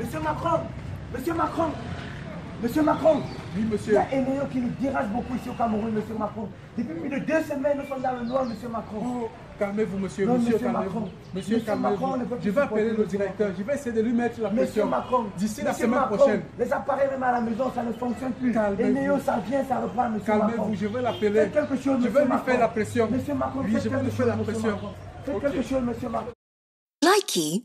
Monsieur Macron, Monsieur Macron, Monsieur Macron. Oui, Il y a Eneo qui nous dérange beaucoup ici au Cameroun, Monsieur Macron. Depuis plus de deux semaines, nous sommes dans le noir, Monsieur Macron. Oh, calmez-vous, monsieur. Monsieur. Macron. Monsieur, Je vais appeler le directeur. Je vais essayer de lui mettre la pression. Monsieur. Macron, D'ici la semaine prochaine. Les appareils même à la maison, ça ne fonctionne plus. Calmez-vous. Eneo, ça vient, ça reprend, Monsieur Macron. Calmez-vous, je vais l'appeler. Faites quelque chose, Je vais lui faire la pression. Monsieur Macron, Oui, je vais lui faire la pression. Faites quelque chose, Monsieur Macron. Likey